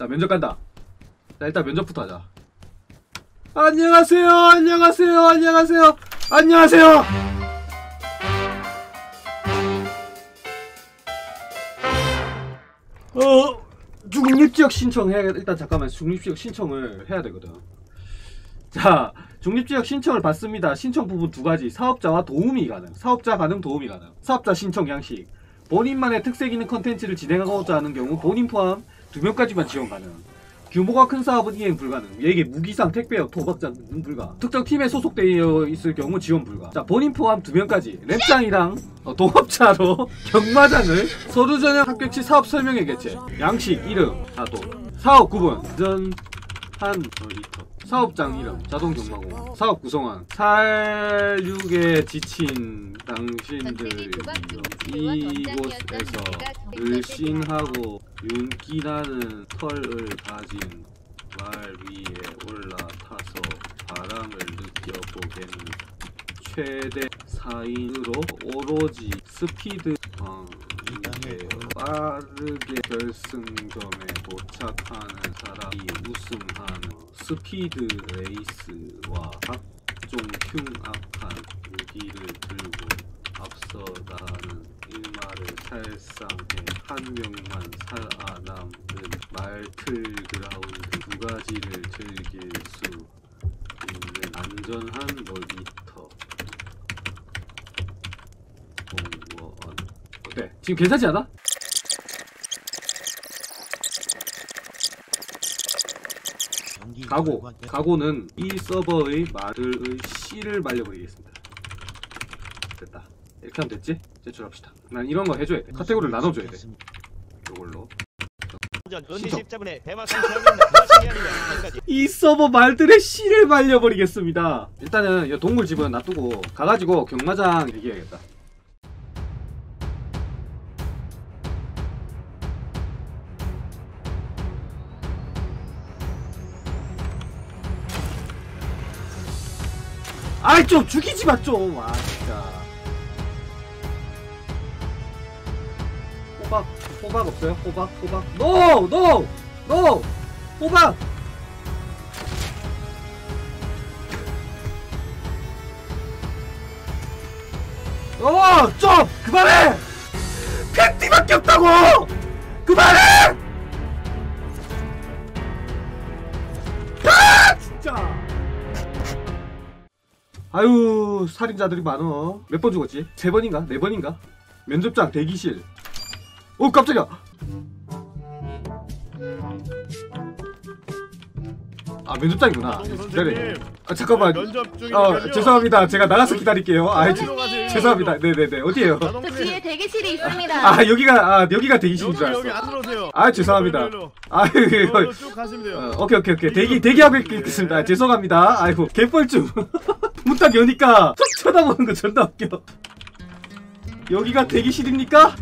자 면접 간다. 자 일단 면접부터 하자. 안녕하세요, 안녕하세요, 안녕하세요, 안녕하세요. 어 중립지역 신청해 일단 잠깐만 중립지역 신청을 해야 되거든. 자 중립지역 신청을 받습니다. 신청 부분 두 가지 사업자와 도움이 가능, 사업자 가능, 도움이 가능. 사업자 신청 양식 본인만의 특색 있는 컨텐츠를 진행하고자 하는 경우 본인 포함 두 명까지만 지원 가능. 규모가 큰 사업은 이행 불가능. 얘기 무기상 택배업 도박장 등 불가. 특정 팀에 소속되어 있을 경우 지원 불가. 자 본인 포함 두 명까지 랩장이랑 어, 동업자로 경마장을 서류 전형 합격시 사업 설명회 개최. 양식 이름 아또 사업 구분 전한 리터 사업장 이름 자동 경마공 사업 구성원. 살육에 지친 당신들이 이곳에서 늘씬하고 윤기나는 털을 가진 말 위에 올라타서 바람을 느껴보겠는 최대 4인으로 오로지 스피드 방이에요 빠르게 결승점에 도착하는 사람이 우승하는 스피드 레이스와 각종 흉악한 무기를 들고 앞서가는 일말을 살상해 한 명만 살아남는 말틀 그라운드 두 가지를 즐길 수 있는 안전한 놀이터 공원 어때? 지금 괜찮지 않아? 가고 가고는 이 서버의 말의 씨를 말려버리겠습니다. 됐다. 이렇게 하면 됐지? 제출합시다. 난 이런 거 해줘야 돼. 카테고리를 나눠줘야 돼. 가지. 이 서버 말들의 씨를 말려버리겠습니다. 일단은 이 동굴집은 놔두고 가가지고 경마장 얘기해야겠다 아이 좀 죽이지 마 좀 아 진짜 호박 호박 없어요? 호박 호박 No! No! No! 호박! 어! 좀! 그만해! 팬티밖에 없다고! 그만해! 아유 살인자들이 많어 몇 번 죽었지? 세 번인가? 네 번인가? 면접장 대기실 오 깜짝이야 아 면접장이구나 기다려 아 잠깐만. 어 죄송합니다 제가 나가서 기다릴게요 아 제, 들어가세요. 죄송합니다. 네네네. 어디에요? 자동 저 클릭. 뒤에 대기실이 있습니다. 아 여기가 아 여기가 대기실인 줄 여기 여기 알았어. 안으로 오세요. 아 죄송합니다. 일로, 일로, 아 일로. 이거. 일로 쭉 가시면 돼요. 어, 오케이 오케이 오케이. 대기 대기하고 있겠습니다. 아, 죄송합니다. 아이고 개뻘쭘 문 딱 여니까 툭 쳐다보는 거 존나 웃겨. 여기가 대기실입니까?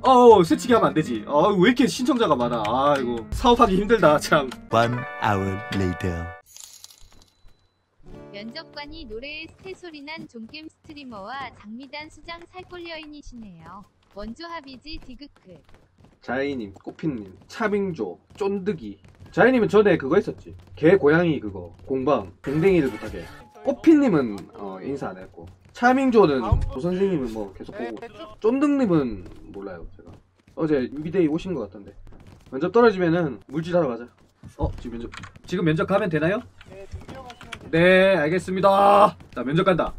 어 새치기 하면 안 되지. 어왜 이렇게 신청자가 많아? 아이고 사업하기 힘들다 참. One hour later. 면접관이 노래에 스테소리 난 종겜 스트리머와 장미단 수장 살골 여인이시네요. 원조 합이지 디그크. 자이님 꼬피님 차밍조 쫀득이. 자이님은 전에 그거 했었지. 개 고양이 그거 공방 댕댕이를 부탁해. 꼬피님은 어, 인사 안 했고. 차밍조는 조 선생님은 뭐 계속 보고. 쫀득님은 몰라요 제가. 어제 유비데이 오신 것 같던데. 면접 떨어지면은 물질 하러 가자. 어 지금 면접 지금 면접 가면 되나요? 네 알겠습니다. 자 면접 간다.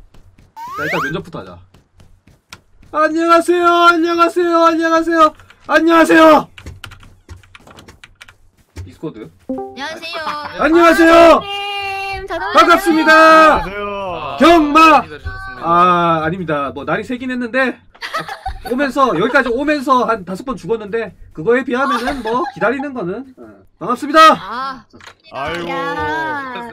자 일단 면접부터 하자. 안녕하세요 안녕하세요 안녕하세요. 안녕하세요. 디스코드? 안녕하세요. 안녕하세요. 님 자동 반갑습니다. 안녕하세요. 경마. 아 아닙니다. 뭐 날이 새긴 했는데 아, 오면서 여기까지 오면서 한 다섯 번 죽었는데 그거에 비하면은 뭐 기다리는 거는 어, 반갑습니다 아, 아이고. 야.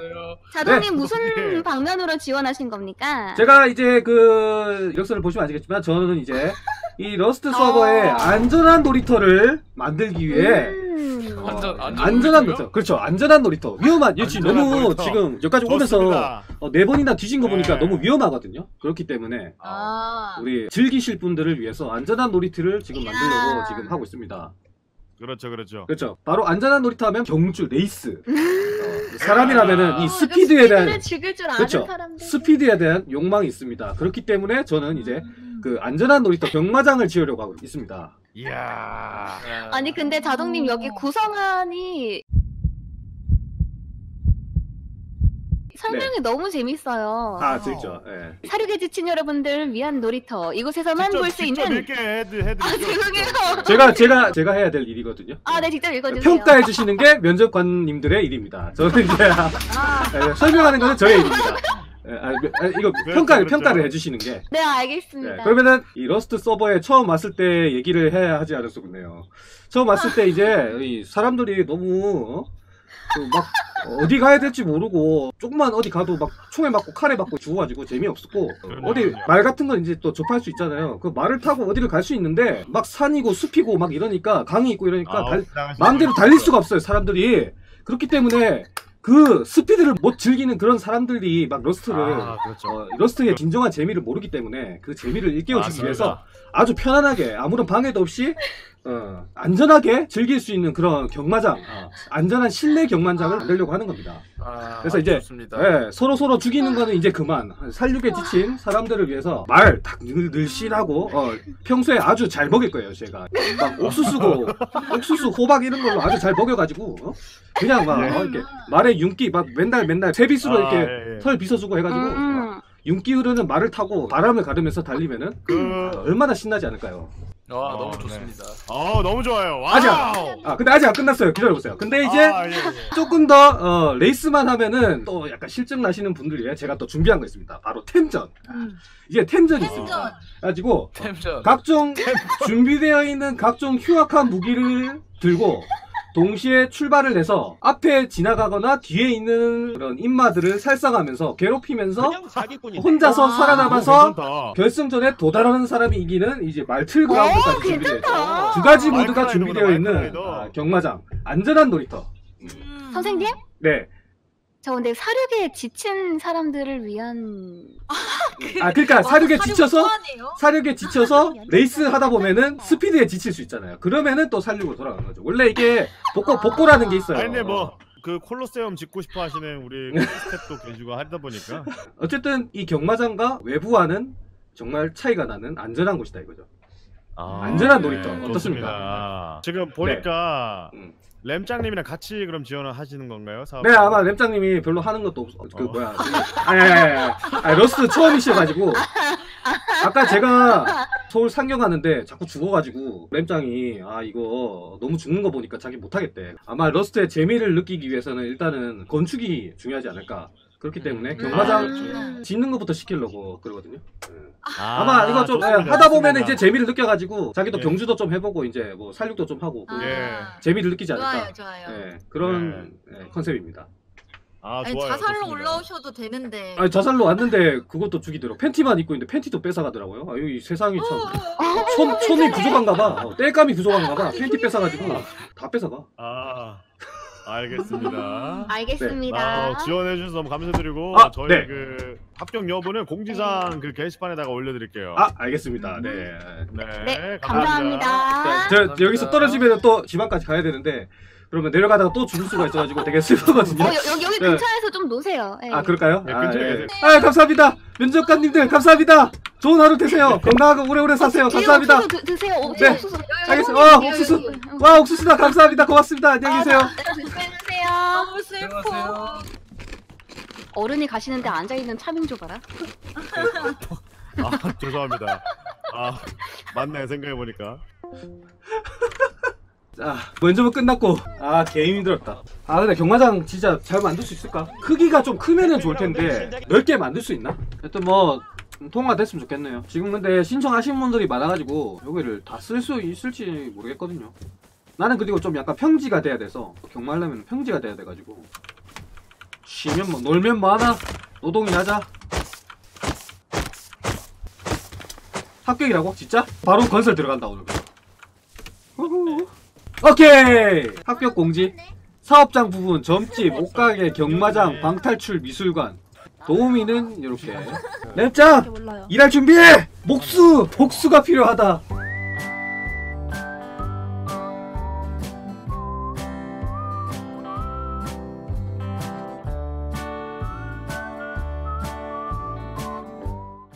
자동님 네. 무슨 방면으로 지원하신 겁니까? 제가 이제 그 이력서를 보시면 아시겠지만 저는 이제 이 러스트 서버의 안전한 놀이터를 만들기 위해 음. 어, 안전- 안전 안전한 놀이터요? 놀이터 그렇죠 안전한 놀이터 위험한 안전한 너무 놀이터. 지금 여기까지 오면서 좋습니다. 어, 네 번이나 뒤진 거 보니까 네. 너무 위험하거든요 그렇기 때문에 아. 우리 즐기실 분들을 위해서 안전한 놀이터를 지금 만들려고 이야. 지금 하고 있습니다 그렇죠, 그렇죠. 그렇죠. 바로 안전한 놀이터 하면 경주, 레이스. 어, 사람이라면은 이 어, 스피드에 그 대한 스피드를 즐길 줄 아는 그렇죠. 사람들. 스피드에 대한 욕망이 있습니다. 그렇기 때문에 저는 이제 그 안전한 놀이터 경마장을 지으려고 하고 있습니다. 이야. 아니 근데 자동님 여기 구성안이 설명이 너무 재밌어요. 네. 아, 진짜. 예. 사륙에 지친 여러분들을 위한 놀이터. 이곳에서만 직접- 볼수 직접 있는. 읽게 해드 해드. 아 죄송해요. 제가 제가 제가 해야 될 일이거든요. 아, 네 직접 읽어주세요. 평가해 주시는 게 면접관님들의 일입니다. 저는 이제 아, 예, 설명하는 거는 저의 일입니다. 예, 아, 아, 이거 평가를 그렇죠. 평가를 해주시는 게. 네 알겠습니다. 네, 그러면은 이 러스트 서버에 처음 왔을 때 얘기를 해야 하지 않았었군요. 처음 왔을 때 이제 이 사람들이 너무 어? 그막 어디 가야 될지 모르고 조금만 어디 가도 막 총에 맞고 칼에 맞고 죽어가지고 재미없었고 어디. 말 같은 건 이제 또 접할 수 있잖아요. 그 말을 타고 어디를 갈 수 있는데 막 산이고 숲이고 막 이러니까 강이 있고 이러니까 아, 달- 당하시는 마음대로. 달릴 수가 없어요 사람들이 그렇기 때문에 그 스피드를 못 즐기는 그런 사람들이 막 러스트를 아, 그렇죠. 어, 러스트의 진정한 재미를 모르기 때문에 그 재미를 일깨워주기 맞습니다. 위해서 아주 편안하게 아무런 방해도 없이 어, 안전하게 즐길 수 있는 그런 경마장 어, 안전한 실내 경마장을 만들려고 하는 겁니다. 아, 그래서 이제 좋습니다. 예, 서로 서로 죽이는 거는 이제 그만 살육에 지친 사람들을 위해서 말 딱 늘씬하고 어, 평소에 아주 잘 먹일 거예요 제가 막 옥수수고 옥수수 호박 이런 걸로 아주 잘 먹여가지고 어? 그냥 막 어, 이렇게 말에 윤기 막 맨날 맨날 서비스로 아, 이렇게 예, 예. 털 빗어주고 해가지고 막 음, 윤기 흐르는 말을 타고 바람을 가르면서 달리면은 그 어, 얼마나 신나지 않을까요? 와, 어, 너무 네. 좋습니다. 어, 너무 좋아요. Wow. 아직 아 근데 아직 안 끝났어요. 기다려보세요. 근데 이제 아, 예, 예. 조금 더 어, 레이스만 하면은 또 약간 싫증 나시는 분들 위해 제가 또 준비한 거 있습니다. 바로 템전. 이제 템전이 있습니다. 가지고 템전. 각종 준비되어 있는 각종 흉악한 무기를 들고 동시에 출발을 해서 앞에 지나가거나 뒤에 있는 그런 인마들을 살상하면서 괴롭히면서 혼자서 아. 살아남아서. 결승전에 도달하는 사람이 이기는 이제 말틀 그라운드까지 오, 준비되어 있어요. 괜찮다. 두 가지 모드가 준비되어 있는. 아, 경마장 안전한 놀이터. 선생님? 네. 저 근데 살육에 지친 사람들을 위한 아 그러니까 살육에 지쳐서 살육에 지쳐서 레이스 하다 보면은 스피드에 지칠 수 있잖아요. 그러면은 또 살육으로 돌아가는 거죠. 원래 이게 복고 복고라는 게 있어요. 아니 뭐 그 콜로세움 짓고 싶어 하시는 우리 스텝도 계시고 하다 보니까 어쨌든 이 경마장과 외부와는 정말 차이가 나는 안전한 곳이다 이거죠. 아, 안전한 놀이터 네, 어떻습니까? 좋습니다. 지금 보니까 음. 램짱님이랑 같이 그럼 지원을 하시는 건가요? 사업? 네 아마 램장님이 별로 하는 것도 없어. 그 어. 뭐야? 아니 아니 아니, 아니. 러스트 처음이셔가지고 아까 제가 서울 상경 가는데 자꾸 죽어가지고 램장이 아 이거 너무 죽는 거 보니까 자기 못하겠대. 아마 러스트의 재미를 느끼기 위해서는 일단은 건축이 중요하지 않을까. 그렇기 때문에 음. 경마장 아. 짓는 것부터 시키려고 그러거든요. 네. 아, 아마 이거 좀 좋습니다, 예, 하다 보면 좋습니다. 이제 재미를 느껴가지고 자기도 예. 경주도 좀 해보고 이제 뭐 살육도 좀 하고 그 예. 재미를 느끼지 않을까. 좋아요, 좋아요. 예, 그런 예, 컨셉입니다. 아, 아니, 좋아요. 자살로 좋습니다. 올라오셔도 되는데. 아니 자살로 왔는데 그것도 죽이더라고. 팬티만 입고 있는데 팬티도 뺏어가더라고요. 아유 이 세상이 참 손, 손이 부족한가 봐. 어, 땔감이 부족한가 봐. 팬티 뺏어가지고 다 뺏어가. 아, 알겠습니다. 알겠습니다. 어, 지원해 주셔서 너무 감사드리고 아, 저희 네. 그 합격 여부는 공지사항 그 게시판에다가 올려드릴게요. 아 알겠습니다. 네. 네, 네, 자, 감사합니다. 저 여기서 떨어지면 또 지방까지 가야 되는데 그러면 내려가다가 또 죽을 수가 있어가지고 되게 슬프거든요. 어, 여, 여기 여기 네. 근처에서 좀 노세요. 예. 아 그럴까요? 네, 아, 근처에 예. 계세요. 아 감사합니다. 면접관님들 감사합니다. 좋은 하루 되세요. 건강하고 오래오래 사세요. 감사합니다. 옥수수 드, 드세요. 옥, 네. 옥수수. 알겠어요. 여기, 어, 여기, 옥수수. 와 옥수수다 감사합니다. 고맙습니다. 안녕히 계세요. 네, 조심해주세요. 너무 슬퍼. 안녕하세요. 어른이 가시는데 앉아 있는 차민조 봐라. 아, 죄송합니다. 아, 맞네 생각해 보니까. 자 면접은 끝났고 아 게임 힘들었다. 아 근데 경마장 진짜 잘 만들 수 있을까? 크기가 좀 크면은 좋을 텐데 넓게 만들 수 있나? 하여튼 뭐 통화됐으면 좋겠네요. 지금 근데 신청하신 분들이 많아가지고 여기를 다 쓸 수 있을지 모르겠거든요. 나는 그리고 좀 약간 평지가 돼야 돼서 경마하려면 평지가 돼야 돼가지고 쉬면 뭐 놀면 뭐하나 노동이 하자. 합격이라고? 진짜? 바로 건설 들어간다 오늘. 후후. 오케이 합격 공지. 사업장 부분 점집 옷가게 경마장 방탈출 미술관 도우미는 이렇게. 랩장! 일할 준비해 복수! 복수가 필요하다